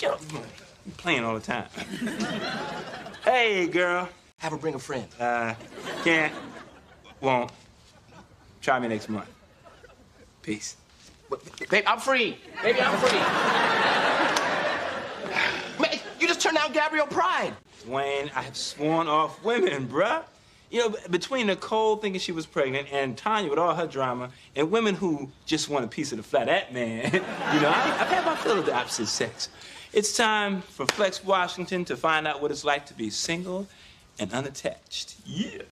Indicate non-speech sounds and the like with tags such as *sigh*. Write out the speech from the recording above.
get up. You playing all the time. *laughs* hey, girl. Have her bring a friend. Uh, can't, won't. Try me next month. Peace. Babe, I'm free. Baby, I'm free. *sighs* Man, you just turned down Gabrielle Pride. Duane, I have sworn off women, bruh. You know, between Nicole thinking she was pregnant and Tanya with all her drama, and women who just want a piece of the flat at man, *laughs* you know, I, I've had my fill of the opposite sex. It's time for Flex Washington to find out what it's like to be single and unattached. Yeah.